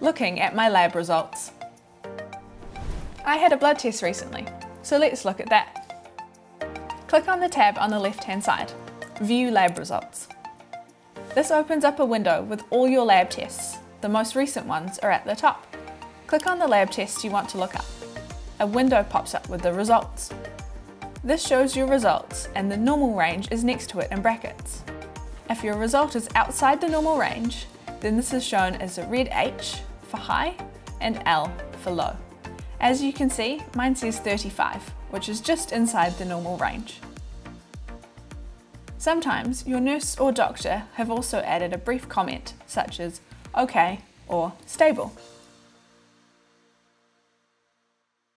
Looking at my lab results. I had a blood test recently, so let's look at that. Click on the tab on the left hand side, View Lab Results. This opens up a window with all your lab tests. The most recent ones are at the top. Click on the lab test you want to look up. A window pops up with the results. This shows your results and the normal range is next to it in brackets. If your result is outside the normal range, then this is shown as a red H for high and L for low. As you can see, mine says 35, which is just inside the normal range. Sometimes your nurse or doctor have also added a brief comment such as OK or stable.